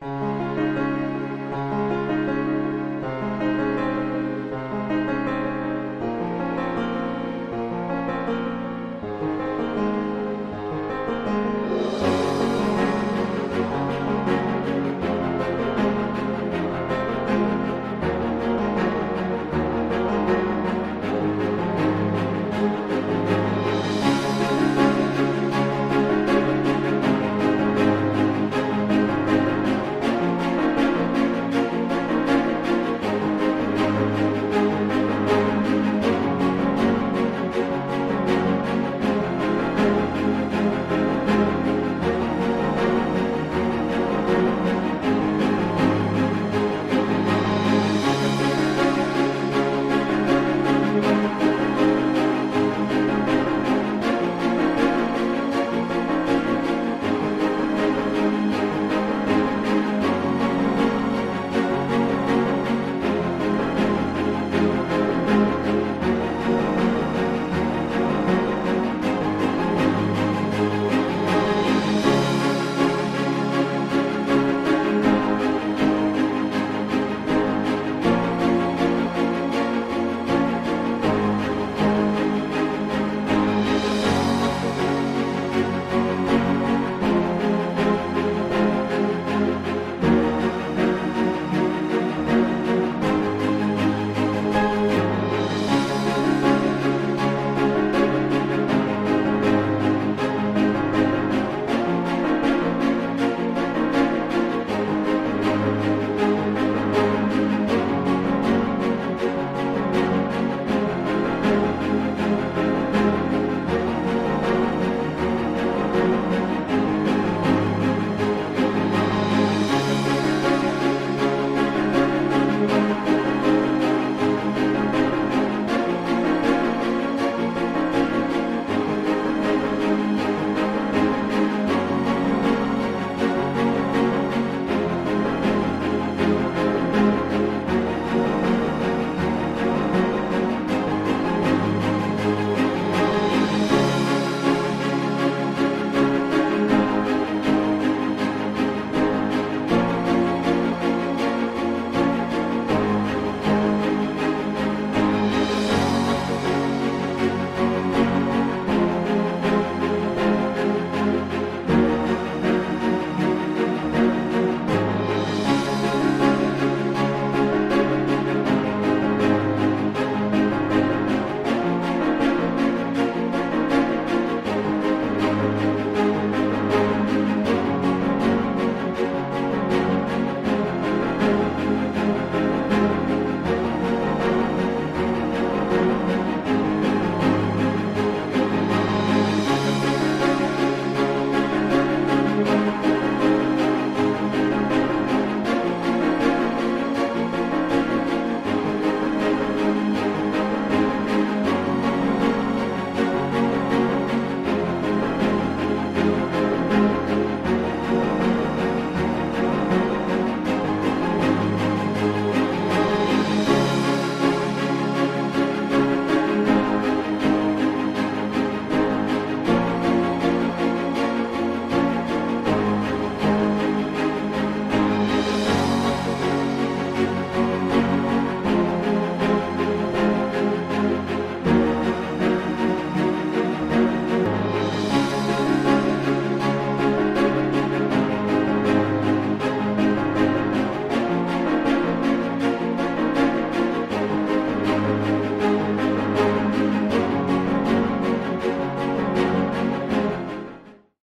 あ!